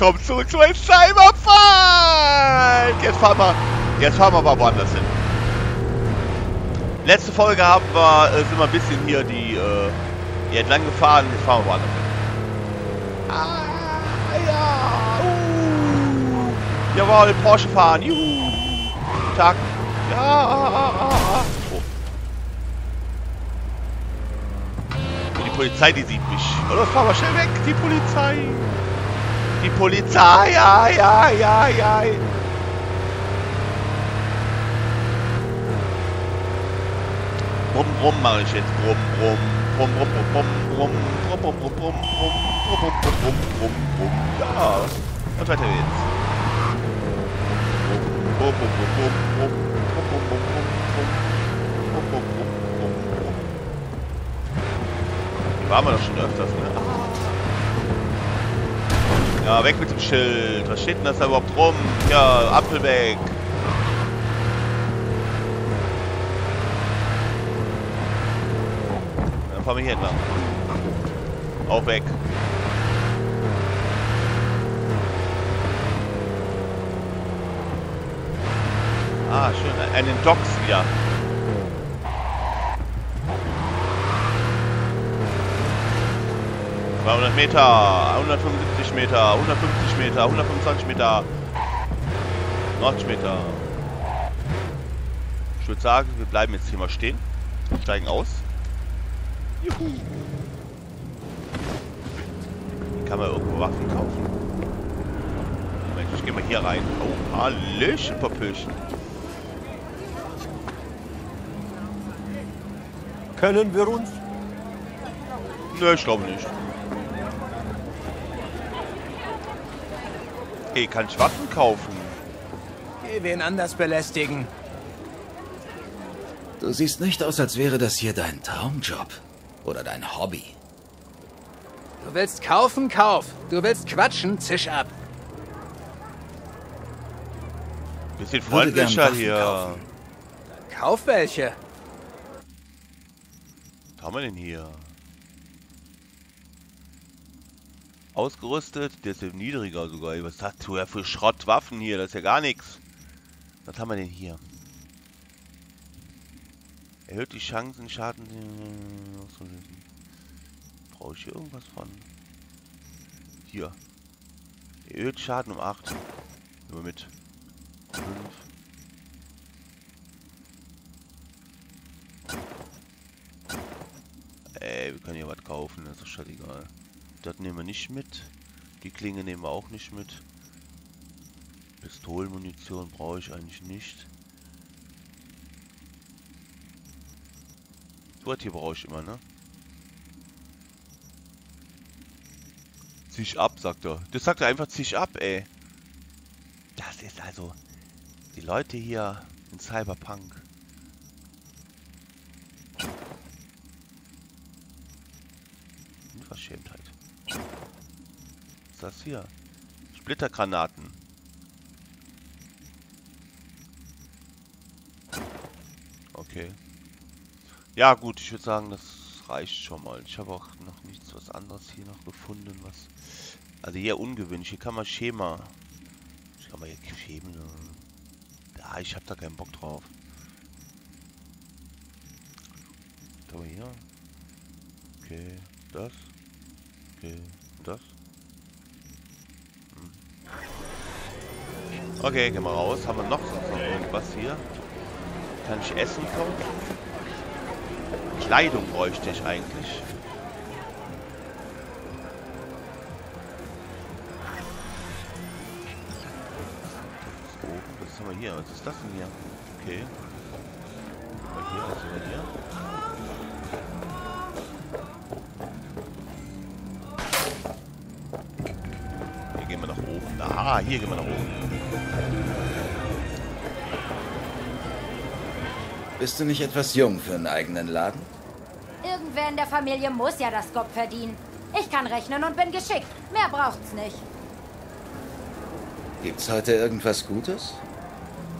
willkommen zurück zu einem Cyberpunk! Jetzt fahren wir, jetzt fahren wir aber woanders hin. Letzte Folge haben wir, äh, sind wir ein bisschen hier die, äh, hier entlang gefahren, jetzt fahren wir woanders hin. Ah, ja, uh. Jawohl, Porsche fahren, juhu. Tag. Ja, ah, ah, ah. Oh. Die Polizei, die sieht mich. Oder fahren wir schnell weg, die Polizei. Die Polizei, ja, ja, ja, ja. Brumm, brumm mache ich jetzt. Brumm, brumm. Brumm, brumm, brumm, brumm, brumm, brumm, brumm, brumm, brumm, brumm, brumm, brumm, brumm, brumm. Ja. Und weiter geht's. Brumm, brumm, brumm, brumm, brumm, brumm, brumm, brumm, brumm, brumm, brumm, brumm, brumm, brumm. Hier waren wir doch schon öfters, ne? Ja, weg mit dem Schild. Was steht denn das da überhaupt rum? Ja, Ampel weg. Dann fahren wir hier entlang. Auch weg. Ah, schön. Einen Docks wieder. 200 Meter, 175 Meter, 150 Meter, 125 Meter, 90 Meter. Ich würde sagen, wir bleiben jetzt hier mal stehen. Steigen aus. Juhu. Hier kann man irgendwo Waffen kaufen. Moment, ich gehe mal hier rein. Oh, Hallöchen, Papöchen. Können wir uns? Ne, ich glaube nicht. Kann ich Waffen kaufen? Geh wen anders belästigen. Du siehst nicht aus, als wäre das hier dein Traumjob. Oder dein Hobby. Du willst kaufen, kauf. Du willst quatschen, zisch ab. Bisschen freundlicher hier. kaufen. Kauf welche. Was haben wir denn hier? Ausgerüstet, der ist ja niedriger sogar. Was hat du ja für Schrottwaffen hier? Das ist ja gar nichts. Was haben wir denn hier? Erhöht die Chancen, Schaden. Brauche ich hier irgendwas von? Hier. Erhöht Schaden um 8. Nur mit 5. Ey, wir können hier was kaufen, das ist doch scheißegal. Das nehmen wir nicht mit. Die Klinge nehmen wir auch nicht mit. Pistolenmunition brauche ich eigentlich nicht. Was hier brauche ich immer, ne? Zieh ab, sagt er. Das sagt er einfach, zieh ab, ey. Das ist also die Leute hier in Cyberpunk. Unverschämtheit. Was ist das hier? Splittergranaten. Okay. Ja gut, ich würde sagen, das reicht schon mal. Ich habe auch noch nichts was anderes hier noch gefunden, was... Also hier ungewöhnlich. Hier kann man Schema... Ich kann man hier Schema... Ja, ich habe da keinen Bock drauf. Aber hier... Okay, das... Okay, Okay, gehen wir raus. Haben wir noch irgendwas hier? Kann ich Essen kaufen? Kleidung bräuchte ich eigentlich. Was haben wir hier? Was ist das denn hier? Okay. Was haben wir hier? Was haben wir hier? Hier gehen wir nach oben. Ah, hier gehen wir nach oben. Bist du nicht etwas jung für einen eigenen Laden? Irgendwer in der Familie muss ja das Gop verdienen. Ich kann rechnen und bin geschickt. Mehr braucht's nicht. Gibt's heute irgendwas Gutes?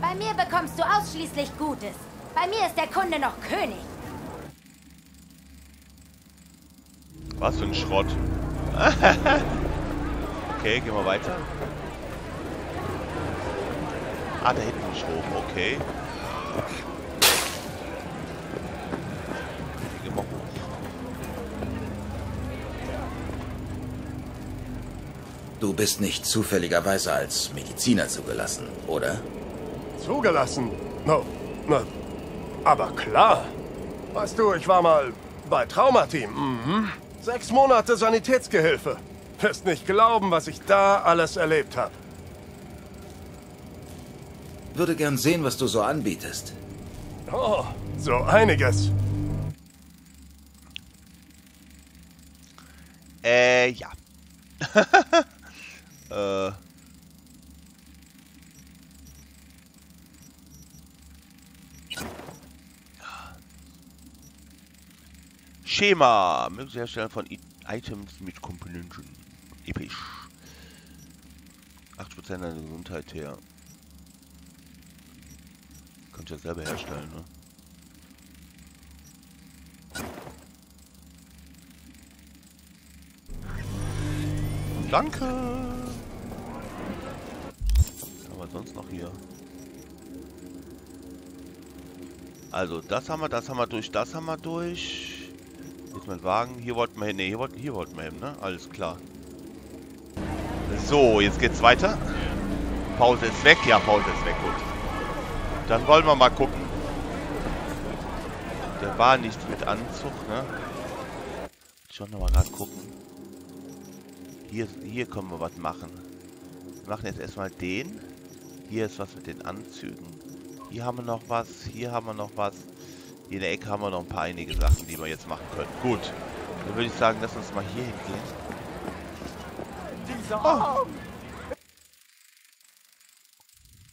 Bei mir bekommst du ausschließlich Gutes. Bei mir ist der Kunde noch König. Was für ein Schrott. Okay, gehen wir weiter. Ah, da hinten ist hoch. Okay. Gehen wir hoch. Du bist nicht zufälligerweise als Mediziner zugelassen, oder? Zugelassen? No, na, aber klar. Weißt du, ich war mal bei Traumateam. Mhm. Sechs Monate Sanitätsgehilfe. Wirst nicht glauben, was ich da alles erlebt habe. Würde gern sehen, was du so anbietest. Oh, so einiges. Äh, ja. äh. Schema. Mögliches Herstellen von Items mit Komponenten. Episch. 8% der Gesundheit her. Könnt ihr selber herstellen, ne? Danke. Haben wir sonst noch hier? Also, das haben wir, das haben wir durch, das haben wir durch. Jetzt mit Wagen. Hier wollten wir hin. Ne, hier wollten, hier wollten wir hin, ne? Alles klar. So, jetzt geht's weiter. Pause ist weg. Ja, Pause ist weg. Gut. Dann wollen wir mal gucken. Da war nichts mit Anzug, ne? Schon noch mal gerade gucken. Hier, hier können wir was machen. Wir machen jetzt erstmal den. Hier ist was mit den Anzügen. Hier haben wir noch was. Hier haben wir noch was. Hier in der Ecke haben wir noch ein paar einige Sachen, die wir jetzt machen können. Gut. Dann würde ich sagen, lass uns mal hier hingehen. Dieser Arm!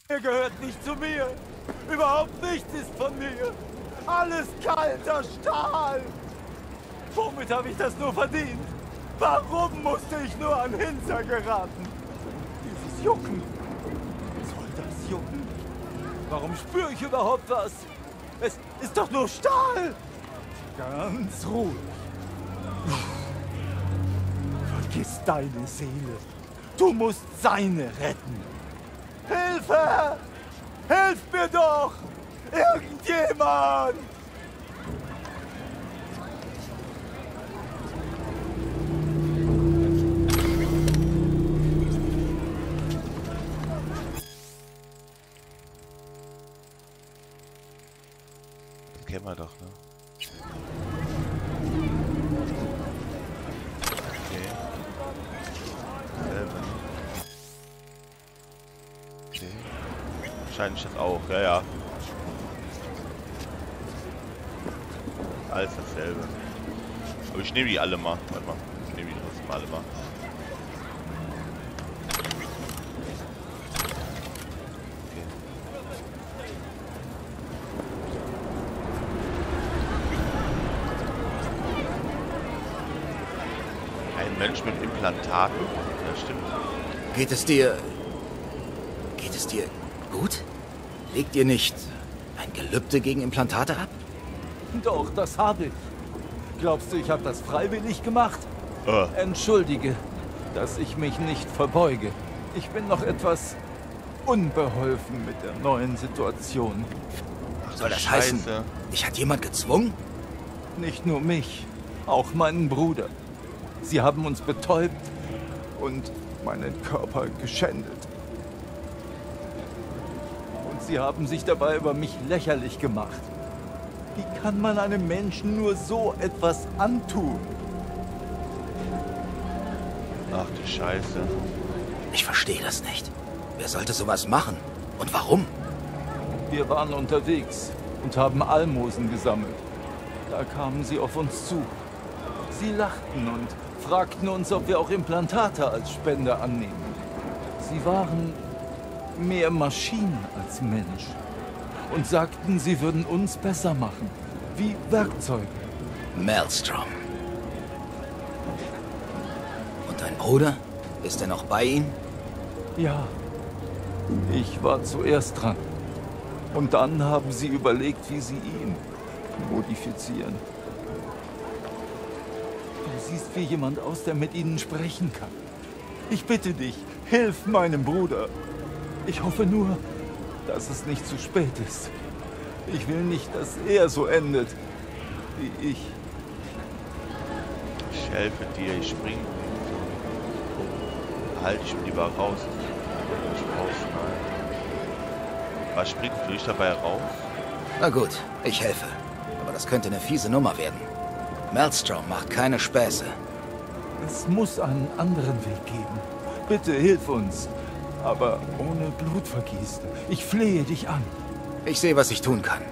Er gehört nicht zu mir. Überhaupt nichts ist von mir. Alles kalter Stahl. Womit habe ich das nur verdient? Warum musste ich nur an Hinzer geraten? Dieses Jucken. Warum spüre ich überhaupt was? Es ist doch nur Stahl. Ganz ruhig. Vergiss deine Seele. Du musst seine retten. Hilfe! Hilf mir doch! Irgendjemand! Okay. Wahrscheinlich das auch, ja, ja. Alles dasselbe. Aber ich nehme die alle mal. Warte mal. Ich nehme die trotzdem alle mal. Okay. Ein Mensch mit Implantaten? Ja, stimmt. Geht es dir... Geht es dir gut? Legt ihr nicht ein Gelübde gegen Implantate ab? Doch, das habe ich. Glaubst du, ich habe das freiwillig gemacht? Äh, Entschuldige, dass ich mich nicht verbeuge. Ich bin noch etwas unbeholfen mit der neuen Situation. ach, Soll das heißen, Scheiße. mich hat jemand gezwungen? Nicht nur mich, auch meinen Bruder. Sie haben uns betäubt und meinen Körper geschändet. Sie haben sich dabei über mich lächerlich gemacht. Wie kann man einem Menschen nur so etwas antun? Ach du Scheiße. Ich verstehe das nicht. Wer sollte sowas machen? Und warum? Wir waren unterwegs und haben Almosen gesammelt. Da kamen sie auf uns zu. Sie lachten und fragten uns, ob wir auch Implantate als Spende annehmen. Sie waren mehr Maschinen als Mensch und sagten, sie würden uns besser machen, wie Werkzeuge. Maelstrom. Und dein Bruder? Ist er noch bei ihm? Ja, ich war zuerst dran. Und dann haben sie überlegt, wie sie ihn modifizieren. Du siehst wie jemand aus, der mit ihnen sprechen kann. Ich bitte dich, hilf meinem Bruder. Ich hoffe nur, dass es nicht zu spät ist. Ich will nicht, dass er so endet wie ich. Ich helfe dir, ich spring. Halt ich lieber raus. Nicht rausschneiden. Was springt durch dabei raus? Na gut, ich helfe. Aber das könnte eine fiese Nummer werden. Maelstrom macht keine Späße. Es muss einen anderen Weg geben. Bitte hilf uns. Aber ohne Blutvergießen. Ich flehe dich an. Ich sehe, was ich tun kann.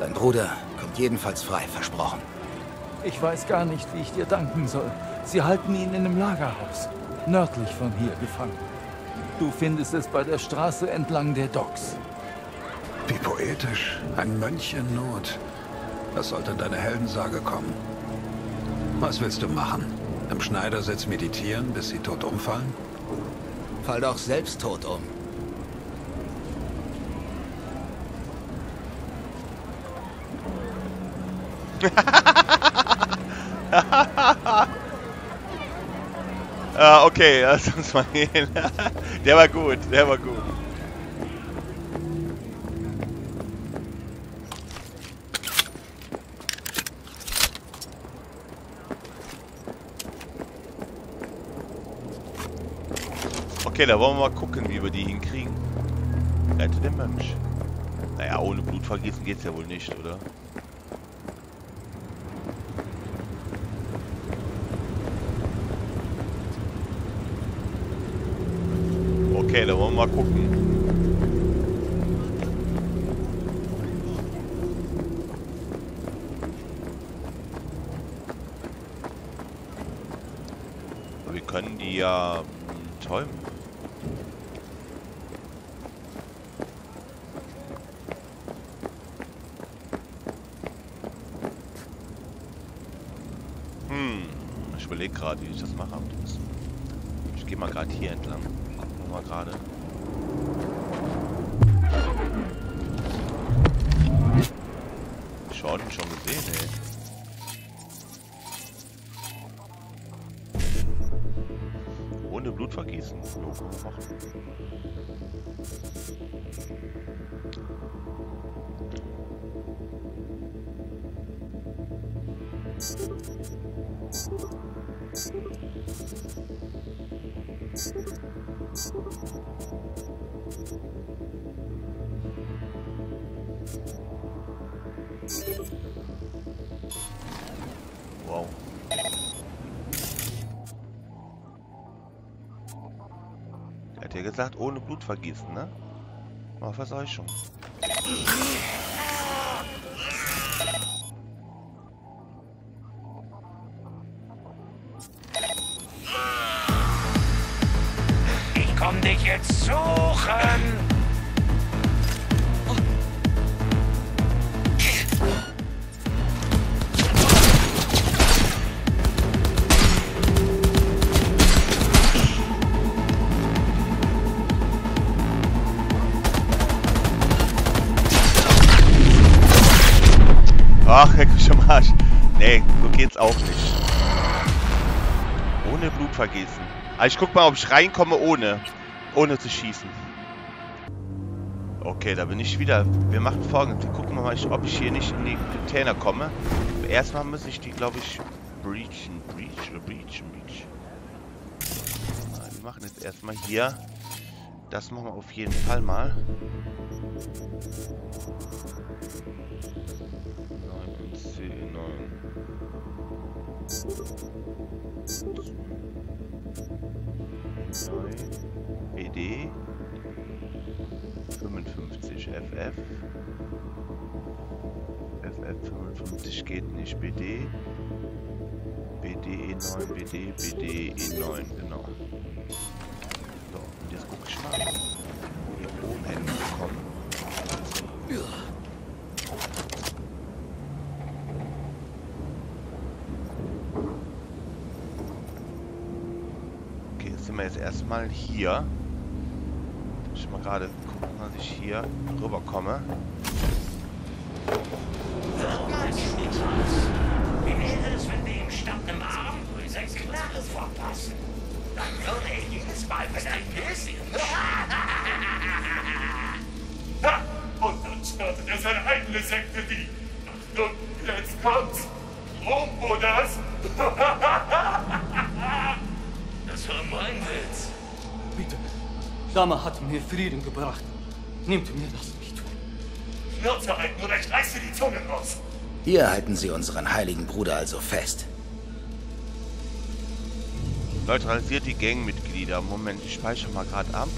Dein Bruder kommt jedenfalls frei, versprochen. Ich weiß gar nicht, wie ich dir danken soll. Sie halten ihn in einem Lagerhaus, nördlich von hier gefangen. Du findest es bei der Straße entlang der Docks. Wie poetisch. Ein Mönch in Not. Was sollte in deine Heldensage kommen? Was willst du machen? Im Schneidersitz meditieren, bis sie tot umfallen? Fall doch selbst tot um. Ah, okay, lass uns mal gehen. Der war gut, der war gut. Okay, da wollen wir mal gucken, wie wir die hinkriegen. Rette den Mönch. Naja, ohne Blutvergießen geht's ja wohl nicht, oder? Okay, da wollen wir mal gucken. Aber wir können die ja hm, täumen. Überlege gerade, wie ich das mache am besten. Ich gehe mal gerade hier entlang. Gucken wir mal gerade. Schon, schon gesehen, ey. Ohne Blutvergießen. Wir machen. Gesagt, ohne Blutvergießen, ne? Mal Verseuchung. Ohne Blutvergießen. Also ich guck mal, ob ich reinkomme ohne. Ohne zu schießen. Okay, da bin ich wieder. Wir machen folgendes. Wir gucken mal, ob ich hier nicht in die Container komme. Erstmal muss ich die, glaube ich, breachen. Breach oder breachen, breach. Wir machen jetzt erstmal hier. Das machen wir auf jeden Fall mal. 9. BD. 55 FF. FF 55 geht nicht. BD. BD E9, BD, BD E9, genau. So, und jetzt guck ich mal, wo wir oben hinbekommen. Okay, jetzt sind wir jetzt erstmal hier. Mal gerade gucken, dass ich hier rüberkomme. Wie wäre es, wenn wir im Stadt im Abendbrühe sechs Klares verpassen? Dann würde er jedes Mal beleidigt. Ha! Und dann startet er seine eigene Sekte, die... Jetzt kommt's! Rombodas! Das Dama hat mir Frieden gebracht. Nimmt mir das nicht. Schnauze halten oder ich reiß dir die Zunge raus! Hier halten Sie unseren heiligen Bruder also fest. Neutralisiert die Gangmitglieder. Moment, ich speichere mal gerade ab.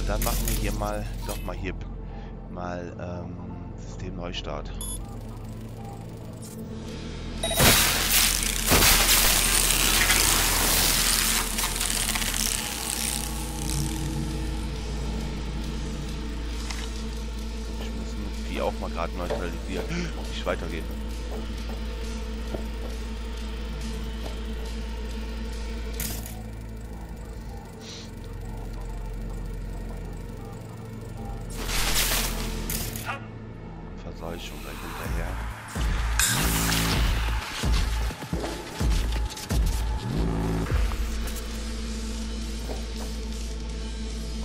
Und dann machen wir hier mal, doch mal hier, mal ähm, Systemneustart. Die auch mal gerade neutralisieren. Nicht weitergehen. Verseuchung gleich hinterher.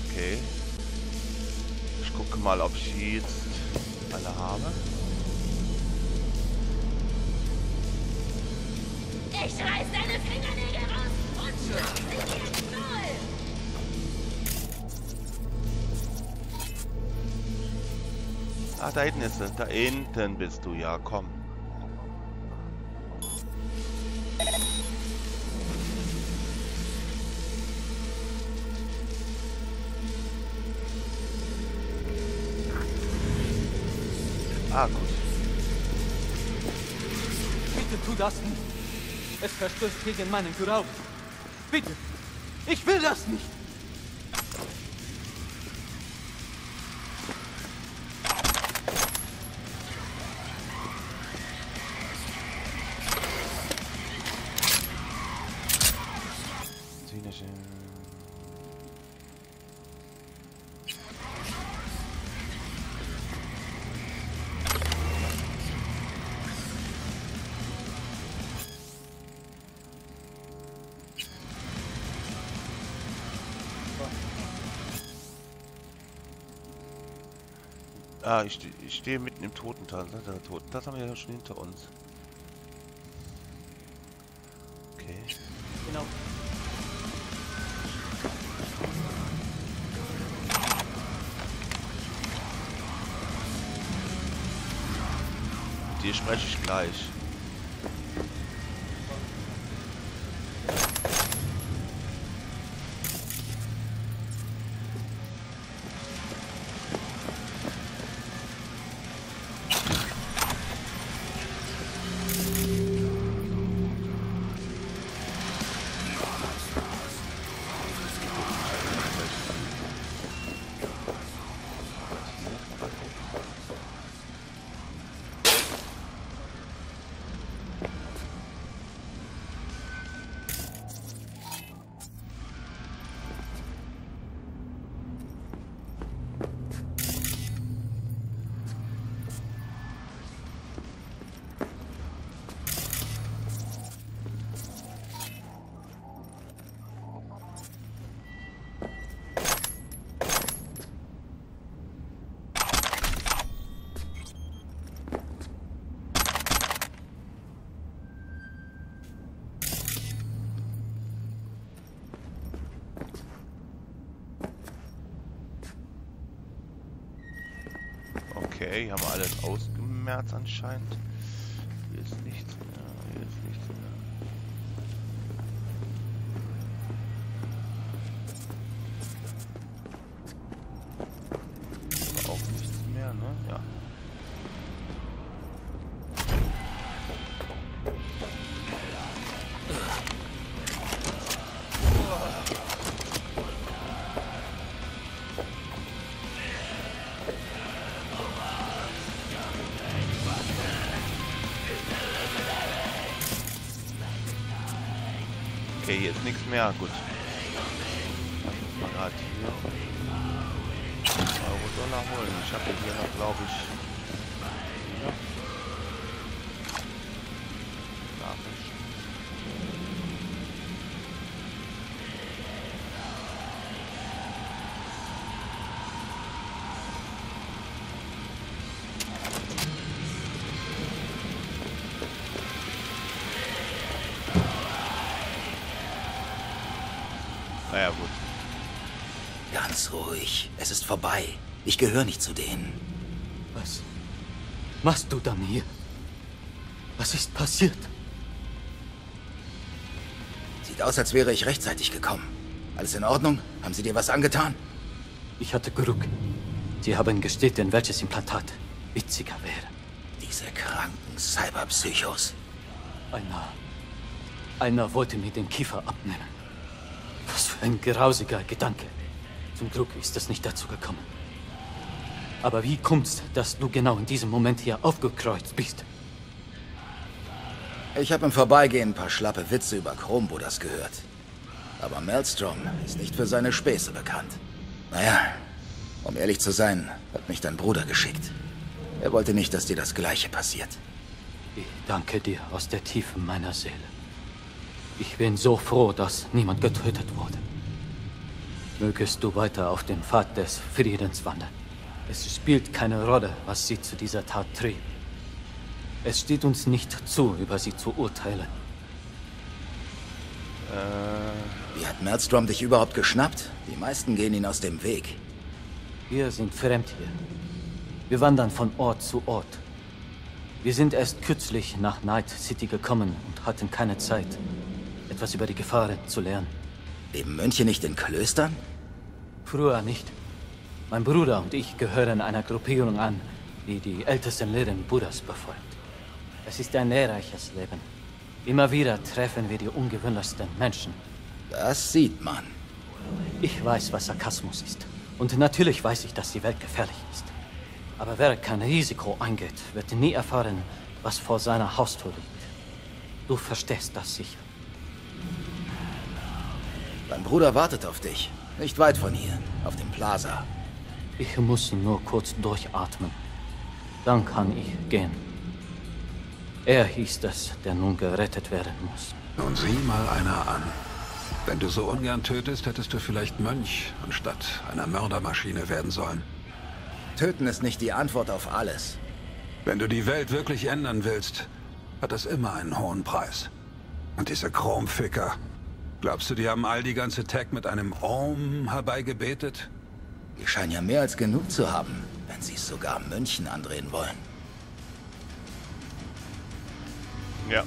Okay. Ich gucke mal, ob ich jetzt habe. Ich reiß deine Fingernägel raus und schlag sie dir ins Maul. Ah, da hinten ist es. Da hinten bist du. Ja, komm. Ah, gut. Bitte tu das nicht. Es verstößt gegen meinen Glauben. Bitte. Ich will das nicht. Ah, ich, ste- ich stehe mitten im Totental. ne? Der Toten, das haben wir ja schon hinter uns. Okay. Genau. Mit dir spreche ich gleich. Okay, haben wir alles ausgemerzt anscheinend. Hier ist nichts mehr. Gut. Gerade hier. Euro Dollar holen. Ich habe hier noch, glaube ich. Es ist vorbei. Ich gehöre nicht zu denen. Was machst du dann hier? Was ist passiert? Sieht aus, als wäre ich rechtzeitig gekommen. Alles in Ordnung? Haben sie dir was angetan? Ich hatte Glück. Sie haben gestritten, welches Implantat witziger wäre. Diese kranken Cyberpsychos. Einer. Einer wollte mir den Kiefer abnehmen. Was für ein grausiger Gedanke. Zum Glück ist es nicht dazu gekommen. Aber wie kommt's, dass du genau in diesem Moment hier aufgekreuzt bist? Ich habe im Vorbeigehen ein paar schlappe Witze über Chrombudders gehört. Aber Maelstrom ist nicht für seine Späße bekannt. Naja, um ehrlich zu sein, hat mich dein Bruder geschickt. Er wollte nicht, dass dir das Gleiche passiert. Ich danke dir aus der Tiefe meiner Seele. Ich bin so froh, dass niemand getötet wurde. Mögest du weiter auf dem Pfad des Friedens wandern. Es spielt keine Rolle, was sie zu dieser Tat trieb. Es steht uns nicht zu, über sie zu urteilen. Äh... Wie hat Maelstrom dich überhaupt geschnappt? Die meisten gehen ihn aus dem Weg. Wir sind fremd hier. Wir wandern von Ort zu Ort. Wir sind erst kürzlich nach Night City gekommen und hatten keine Zeit, etwas über die Gefahren zu lernen. Leben Mönche nicht in Klöstern? Früher nicht. Mein Bruder und ich gehören einer Gruppierung an, die die ältesten Lehren Buddhas befolgt. Es ist ein lehrreiches Leben. Immer wieder treffen wir die ungewöhnlichsten Menschen. Das sieht man. Ich weiß, was Sarkasmus ist. Und natürlich weiß ich, dass die Welt gefährlich ist. Aber wer kein Risiko eingeht, wird nie erfahren, was vor seiner Haustür liegt. Du verstehst das sicher. Dein Bruder wartet auf dich. Nicht weit von hier, auf dem Plaza. Ich muss nur kurz durchatmen. Dann kann ich gehen. Er ist es, der nun gerettet werden muss. Nun sieh mal einer an. Wenn du so ungern tötest, hättest du vielleicht Mönch anstatt einer Mördermaschine werden sollen. Töten ist nicht die Antwort auf alles. Wenn du die Welt wirklich ändern willst, hat das immer einen hohen Preis. Und diese Chromficker. Glaubst du, die haben all die ganze Tech mit einem Om herbeigebetet? Die scheinen ja mehr als genug zu haben, wenn sie es sogar Mönchen andrehen wollen. Ja.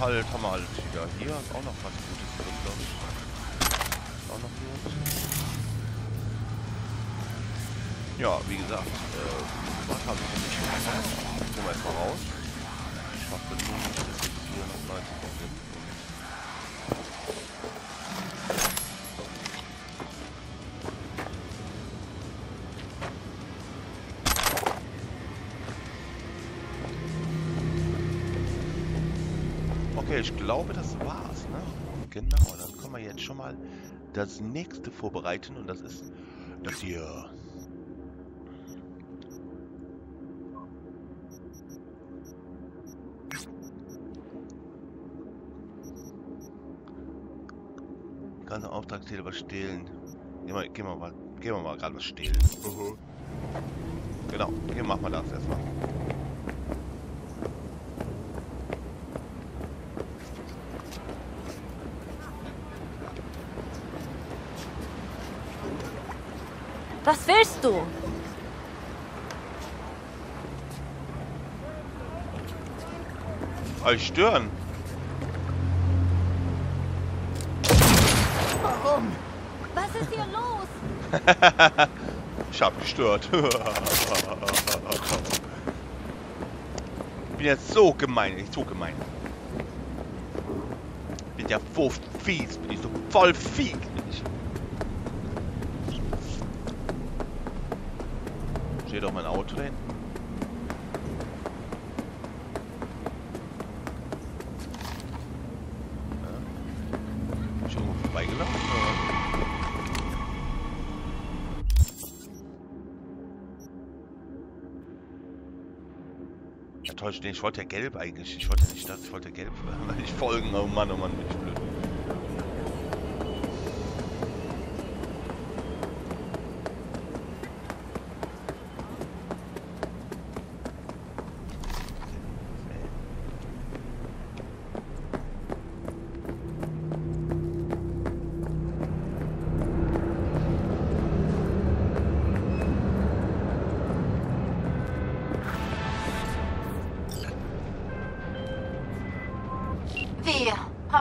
Halt haben wir alles wieder. Hier ist auch noch was Gutes drin, glaube ich. Ist auch noch gut. Ja, wie gesagt, äh, was habe ich nicht? Gucken wir erstmal raus. Ich hoffe nur nicht, dass jetzt hier noch 90 sind. Glaube, das war's, ne? Genau, dann können wir jetzt schon mal das nächste vorbereiten und das ist das hier. Ganze Auftragstitel was stehlen. Gehen wir, gehen wir mal, gehen wir mal gerade was stehlen. Mhm. Genau, hier machen wir das erstmal. Was willst du? Euch stören. Warum? Was ist hier los? ich hab gestört. bin jetzt so gemein, ich so gemein. Bin ja voll fies, bin ich so voll fies. steht doch mein Auto da hinten. Ja. Hab ich irgendwo? Ja, täuscht, nee, ich wollte ja gelb eigentlich. Ich wollte nicht das, ich wollte gelb, weil ich folgen. Oh Mann, oh Mann, bin ich blöd.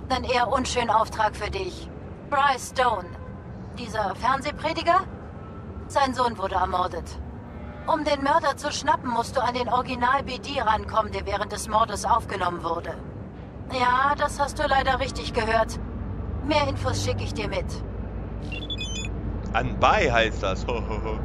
Hab nen eher unschönen Auftrag für dich. Bryce Stone. Dieser Fernsehprediger? Sein Sohn wurde ermordet. Um den Mörder zu schnappen, musst du an den Original BD rankommen, der während des Mordes aufgenommen wurde. Ja, das hast du leider richtig gehört. Mehr Infos schicke ich dir mit. Anbei heißt das. Ho, ho, ho.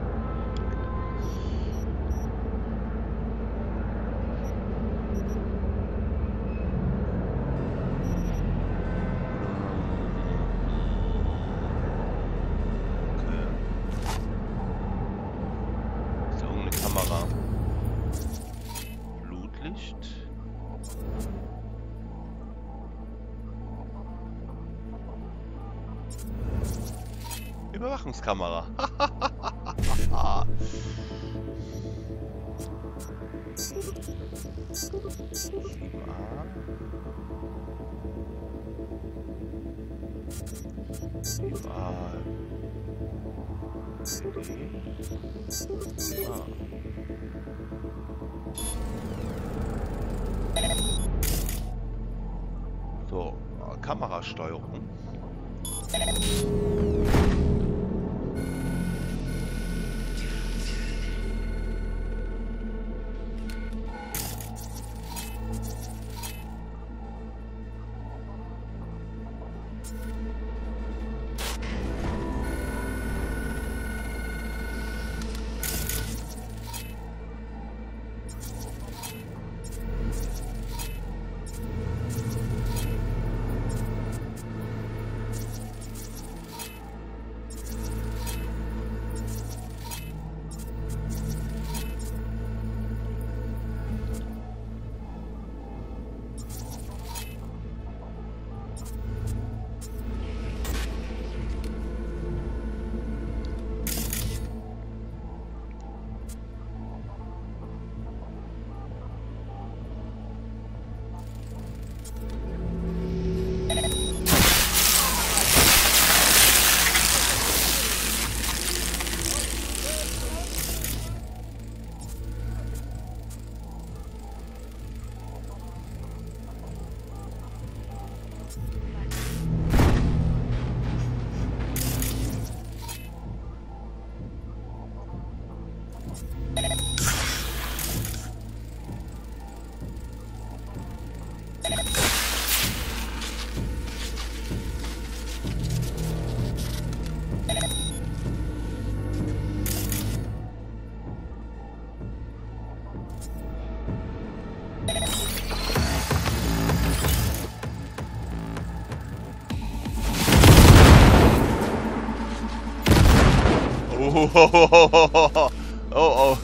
Oh, oh, oh.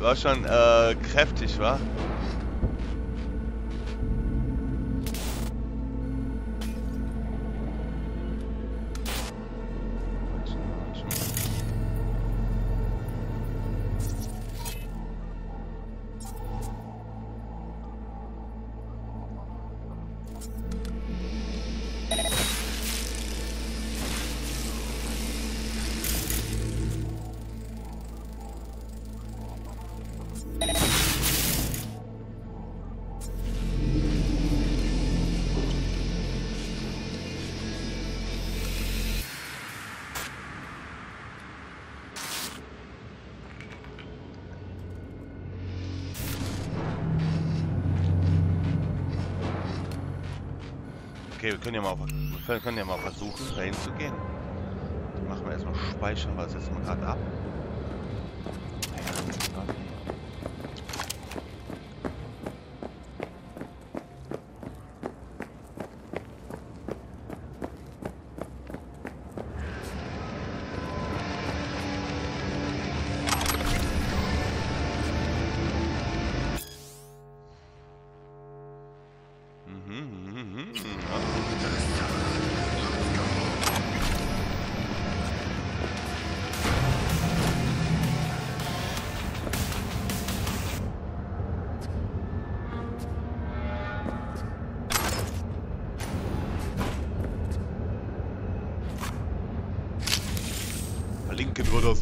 War schon äh, kräftig, wa? Können ja mal, wir können ja mal versuchen, dahin zu gehen. Machen wir erstmal speichern, was jetzt mal gerade ab.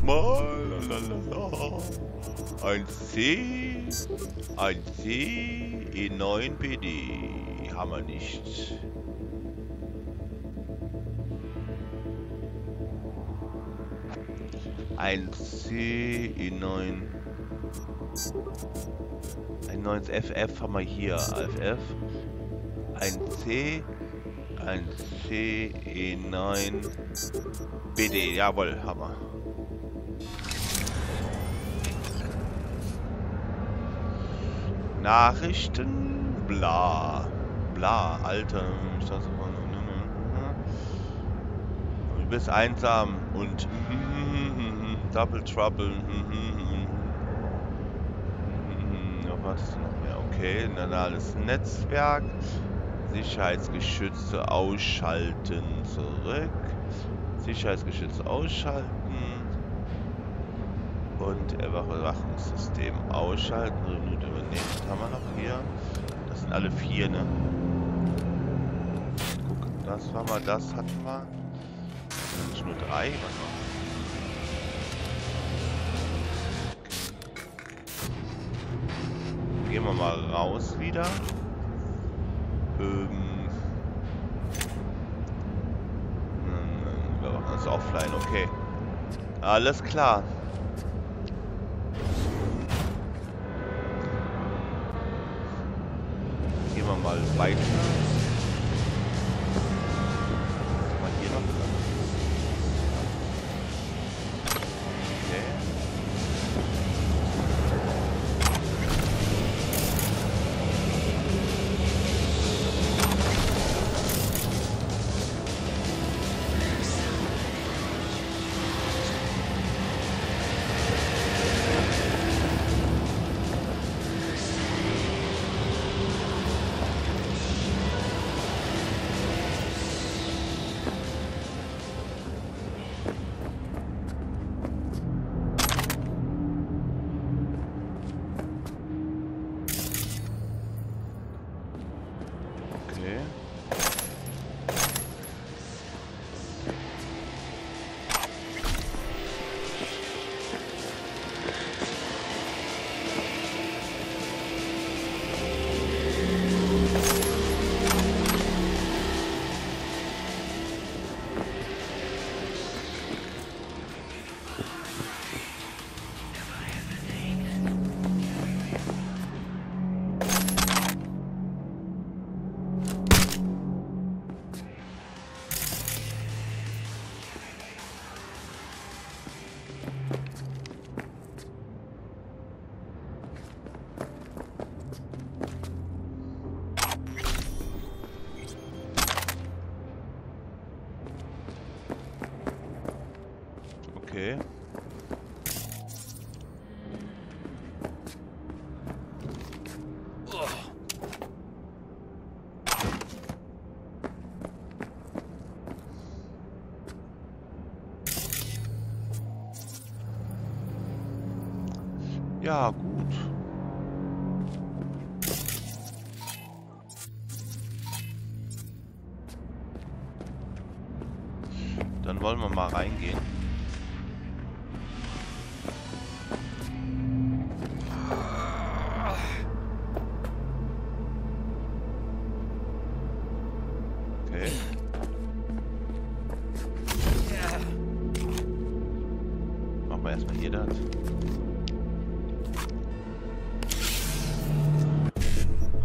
Mal. Lalalala. Ein C, ein C, E9 BD. Haben wir nicht. Ein C, E9. Ein neues FF haben wir hier. FF. Ein C, ein C, E9, BD. Jawohl, wir. Nachrichten, bla, bla, Alter, du bist einsam und Double Trouble, was? Noch mehr? Okay, normales Netzwerk, Sicherheitsgeschütze ausschalten, zurück, Sicherheitsgeschütze ausschalten, und Überwachungssystem ausschalten. Minute übernehmen. Was haben wir noch hier? Das sind alle vier, ne? Guck, das war mal, das hatten wir. Nicht nur drei, was noch? Gehen wir mal raus wieder. Ähm. Das ist offline, okay. Alles klar. Gehen Ja,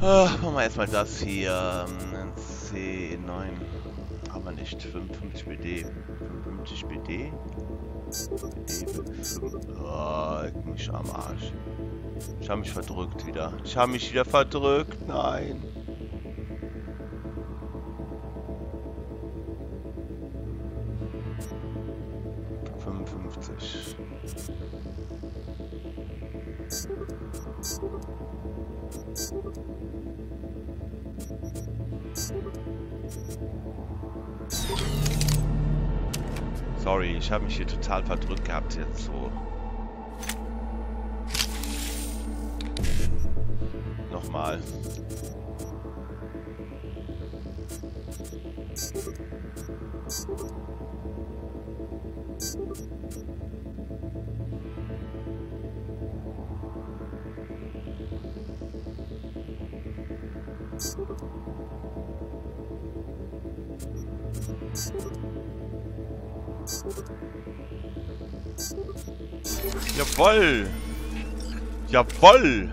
Ah, machen wir erstmal das hier. ähm, C9. Haben wir nicht. 55 BD. 55 BD. BD. Oh, ich schon am Arsch. Ich habe mich verdrückt wieder. Ich habe mich wieder verdrückt. Nein. Fünfundfünfzig. Sorry, ich habe mich hier total verdrückt gehabt jetzt so. Nochmal. Jawoll! Jawoll!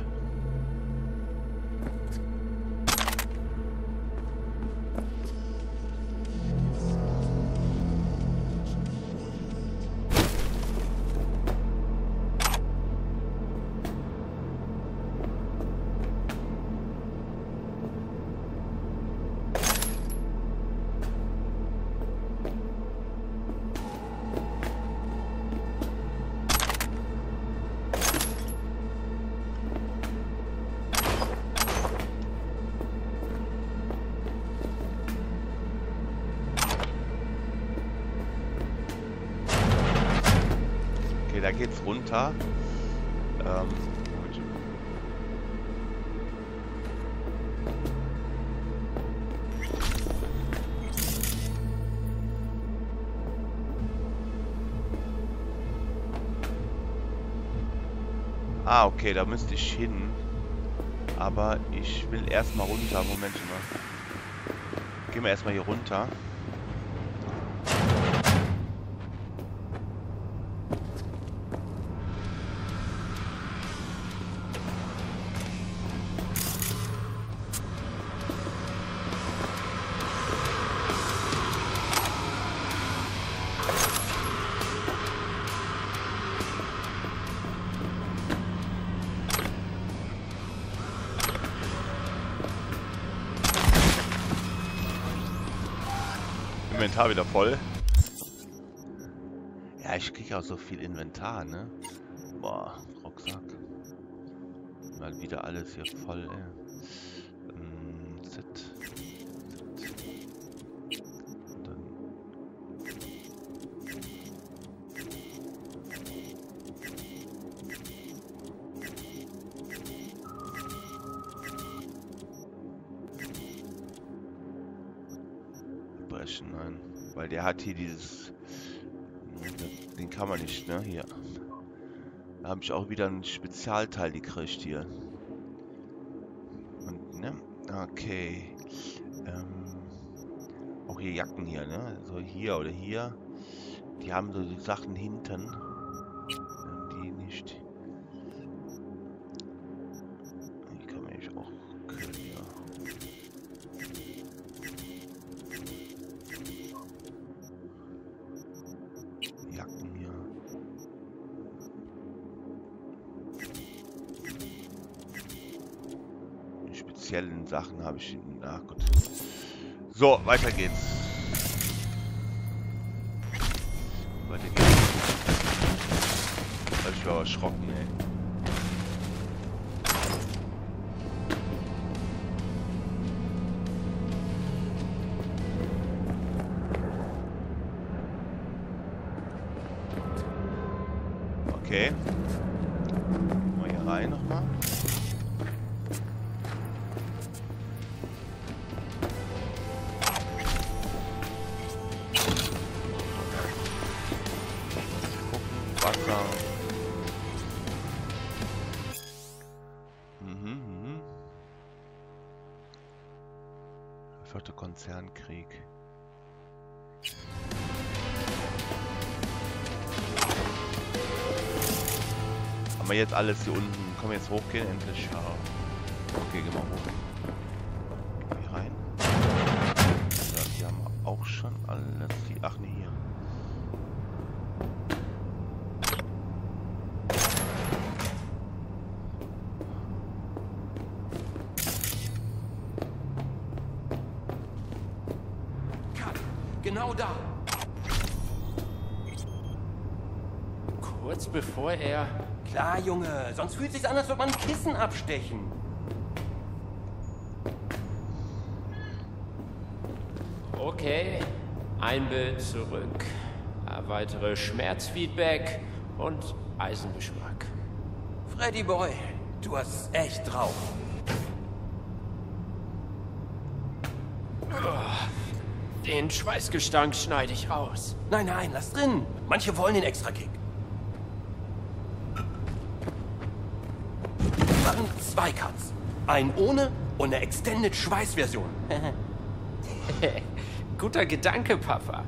Ah, okay, da müsste ich hin. Aber ich will erstmal runter. Moment mal. Gehen wir erstmal hier runter. Inventar wieder voll. Ja, ich kriege auch so viel Inventar, ne? Boah, Rucksack. Mal wieder alles hier voll, ey. Nicht, ne? Hier. Da habe ich auch wieder ein Spezialteil gekriegt hier. Und, ne? Okay. Ähm, auch hier Jacken hier, ne? So hier oder hier. Die haben so die Sachen hinten. Sachen habe ich. Na gut. So, weiter geht's. Alles hier unten? Wir jetzt hochgehen? Endlich? Ja. Okay, gehen wir hoch. Hier rein. Ja, die haben auch schon alles. Ach nee, hier. Genau da. Kurz bevor er... Klar, Junge. Sonst fühlt sich's an, als würde man ein Kissen abstechen. Okay, ein Bild zurück. Erweitere Schmerzfeedback und Eisengeschmack. Freddy Boy, du hast es echt drauf. Den Schweißgestank schneide ich raus. Nein, nein, lass drin. Manche wollen den Extra-Kick. Wir machen zwei Cuts. Einen ohne und eine Extended Schweiß-Version. Guter Gedanke, Papa.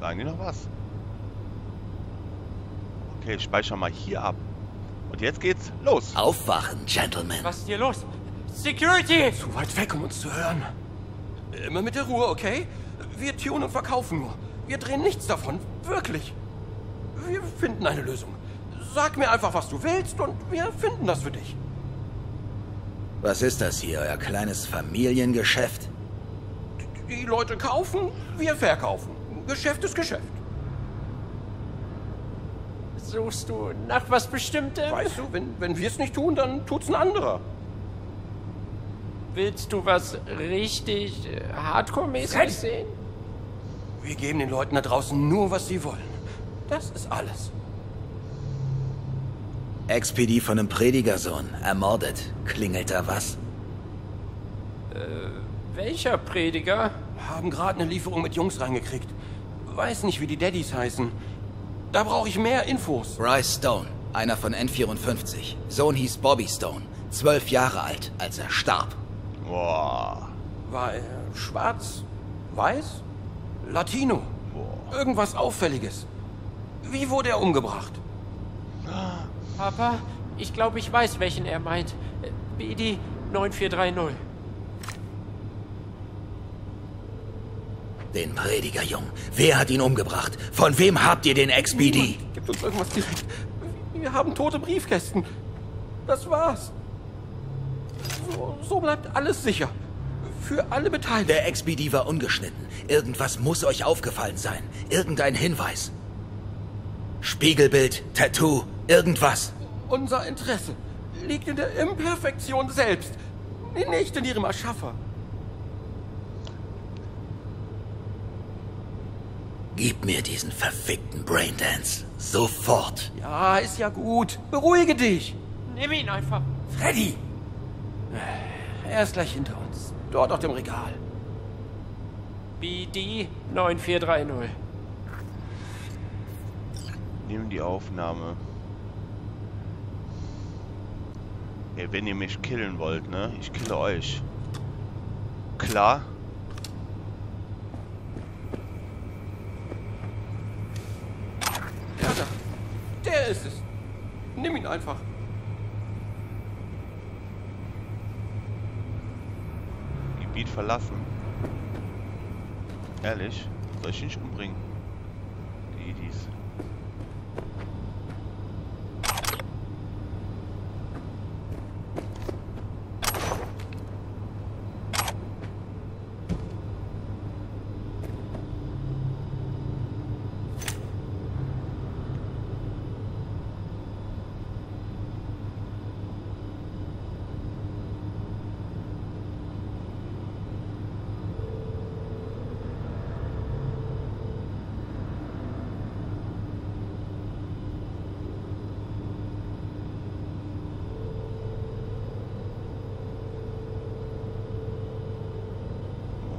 Sagen die noch was? Okay, ich speichere mal hier ab. Und jetzt geht's los. Aufwachen, Gentlemen. Was ist hier los? Security! Zu weit weg, um uns zu hören. Immer mit der Ruhe, okay? Wir tunen und verkaufen nur. Wir drehen nichts davon. Wirklich. Wir finden eine Lösung. Sag mir einfach, was du willst und wir finden das für dich. Was ist das hier, euer kleines Familiengeschäft? Die Leute kaufen, wir verkaufen. Geschäft ist Geschäft. Suchst du nach was Bestimmtem? Weißt du, wenn, wenn wir es nicht tun, dann tut's ein anderer. Willst du was richtig äh, Hardcore-mäßig sehen? Wir geben den Leuten da draußen nur, was sie wollen. Das ist alles. Expedie von einem Predigersohn, ermordet. Klingelt da was? Welcher Prediger? Haben gerade eine Lieferung mit Jungs reingekriegt. Weiß nicht, wie die Daddys heißen. Da brauche ich mehr Infos. Bryce Stone, einer von N54. Sohn hieß Bobby Stone. Zwölf Jahre alt, als er starb. Boah. War er schwarz, weiß, Latino? Irgendwas Auffälliges. Wie wurde er umgebracht? Papa, ich glaube, ich weiß, welchen er meint. Äh, BD 9430. Den Predigerjungen. Wer hat ihn umgebracht? Von wem habt ihr den Expedie? Gibt uns irgendwas direkt. Wir haben tote Briefkästen. Das war's. So, so bleibt alles sicher. Für alle Beteiligten. Der Expedie war ungeschnitten. Irgendwas muss euch aufgefallen sein. Irgendein Hinweis. Spiegelbild, Tattoo, irgendwas. Unser Interesse liegt in der Imperfektion selbst, nicht in ihrem Erschaffer. Gib mir diesen verfickten Braindance. Sofort. Ja, ist ja gut. Beruhige dich. Nimm ihn einfach. Freddy! Er ist gleich hinter uns. Dort auf dem Regal. BD 9430. Nimm die Aufnahme. Ey, wenn ihr mich killen wollt, ne? Ich kille euch. Klar? Ja. Der ist es. Nimm ihn einfach. Gebiet verlassen. Ehrlich? Soll ich ihn nicht umbringen? Die Idis.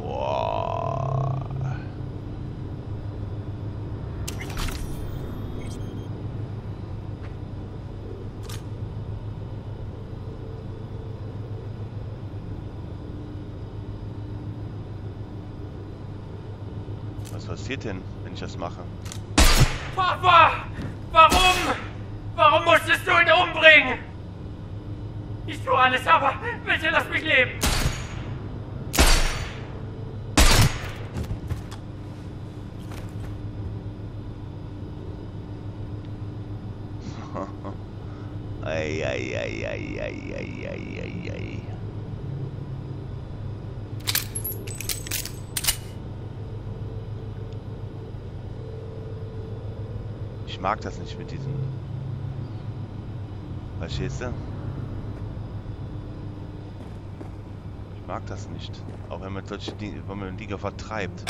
Boah. Was passiert denn, wenn ich das mache? Papa! Warum? Warum musstest du ihn umbringen? Ich tue alles, aber bitte lass mich leben. Ei, mag das nicht mit diesen... Verstehst du? Ich mag das nicht. Auch wenn man solche Dinge, wenn man Liga vertreibt.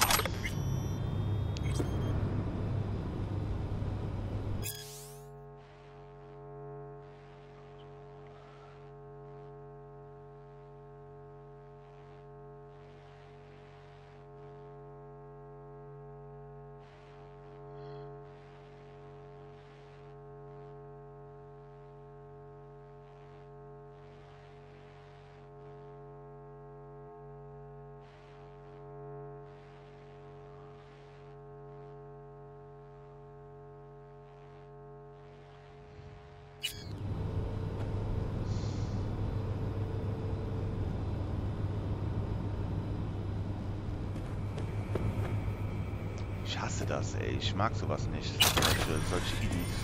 Das, ey. Ich mag sowas nicht. Solche, solche Idis.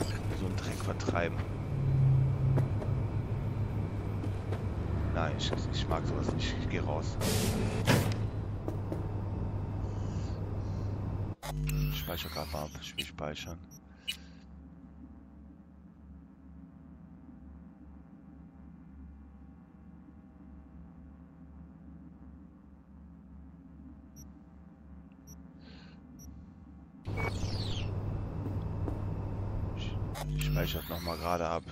die So einen Dreck vertreiben. Nein, ich, ich mag sowas nicht. Ich gehe raus. Ich speichere gerade mal ab. Ich will speichern. Ich speichere nochmal gerade ab.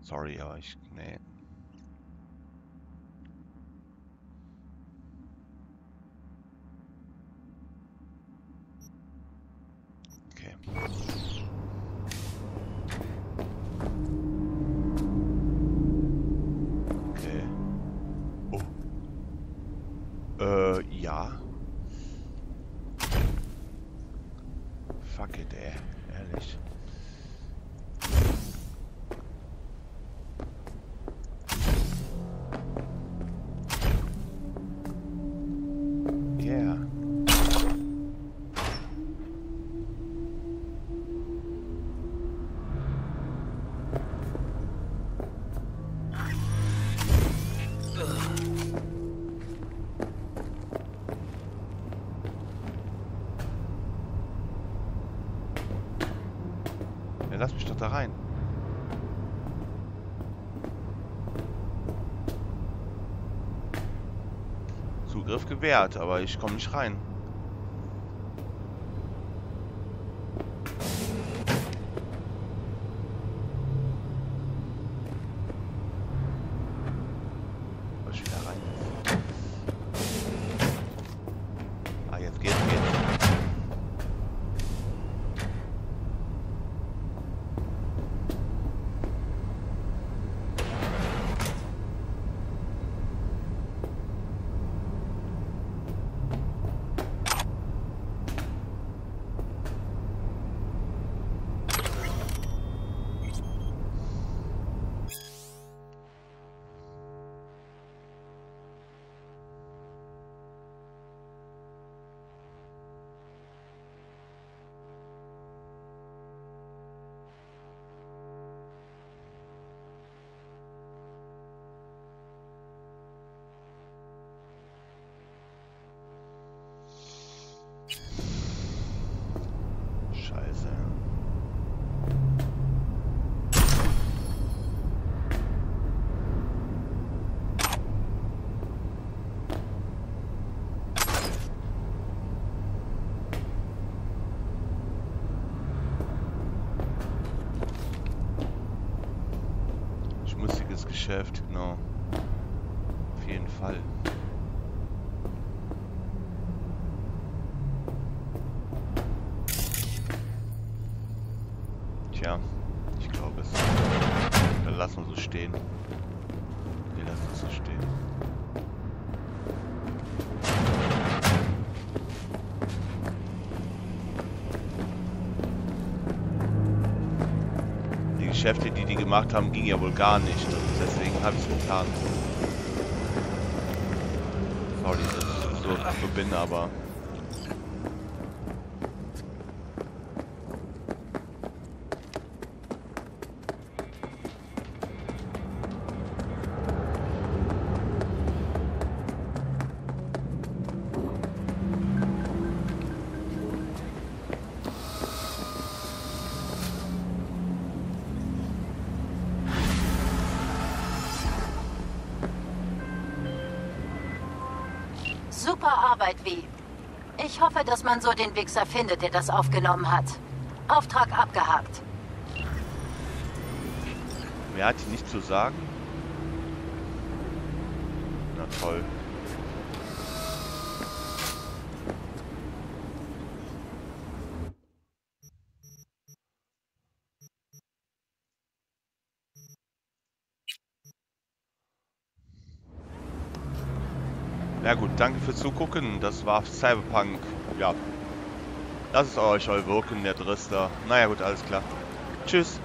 Sorry, aber ich. Nee. Okay. Da rein. Zugriff gewährt, aber ich komme nicht rein. Soll ich wieder rein? Ah, jetzt geht's, geht's. Scheiße. Schmutziges Geschäft, genau. Auf jeden Fall. Tja, ich glaube es. Dann lassen wir so stehen. Wir lassen es so stehen. Die Geschäfte, die die gemacht haben, ging ja wohl gar nicht. Deswegen habe ich es getan. Sorry, dass ich so bin, aber... dass man so den Wichser findet, der das aufgenommen hat. Auftrag abgehakt. Mehr hat die nicht zu sagen? Na toll. Ja fürs Zugucken. Das war Cyberpunk. Ja. Lasst es euch all wirken, der Drister. Naja gut, alles klar. Tschüss.